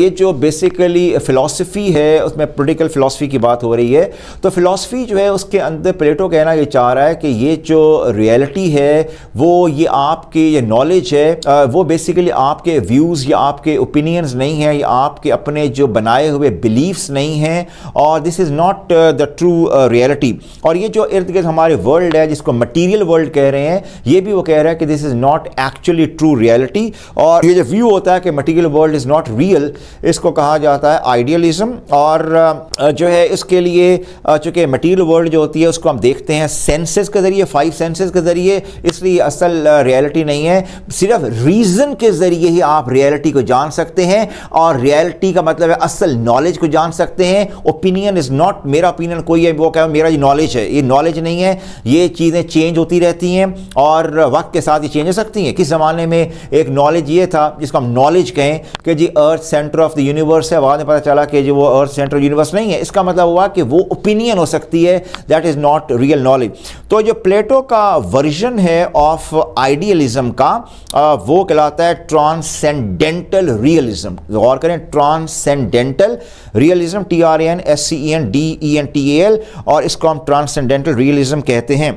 ये जो basically philosophy है, उसमें पोलिटिकल फ़िलासफ़ी की बात हो रही है तो फ़िलासफ़ी जो है उसके अंदर प्लेटो कहना ये चाह रहा है कि ये जो रियलिटी है, वो ये आपके ये नॉलेज है वो बेसिकली आपके व्यूज़ या आपके ओपिनियंस नहीं है, या आपके अपने जो बनाए हुए बिलीव्स नहीं हैं, और this is not the true reality और ये जो इर्द गिर्द हमारे वर्ल्ड है, जिसको मटीरियल वर्ल्ड कह रहे हैं, ये भी वो कह रहा है कि this is not actually true reality और ये जो व्यू होता है कि material world is not real इसको कहा जाता है आइडियलिज्म। और जो है इसके लिए चूँकि मटीरियल वर्ल्ड जो होती है, उसको हम देखते हैं सेंसेस के ज़रिए फाइव सेंसेस के ज़रिए। इसलिए असल रियलिटी नहीं है। सिर्फ़ रीज़न के ज़रिए ही आप रियलिटी को जान सकते हैं। और रियलिटी का मतलब है असल नॉलेज को जान सकते हैं। ओपिनियन इज़ नॉट मेरा ओपिनियन कोई है, वो कह, मेरा नॉलेज है। ये नॉलेज नहीं है। ये चीज़ें चेंज होती रहती हैं। और वक्त के साथ ये चेंज हो सकती हैं। किस ज़माने में एक नॉलेज ये था, जिसको हम नॉलेज कहें, कि जी earth centre of the universe है, बाद में पता चला कि जो वो अर्थ सेंट्रल यूनिवर्स नहीं है। इसका मतलब हुआ कि वो ओपिनियन हो सकती है that is not real knowledge तो जो प्लेटो का वर्जन है ऑफ़ आइडियलिज्म का वो कहलाता है ट्रांसेंडेंटल रियलिज्म गौर करें transcendental realism T R N S C N D E N T L और इसको हम ट्रांसेंडेंटल रियलिज्म कहते हैं।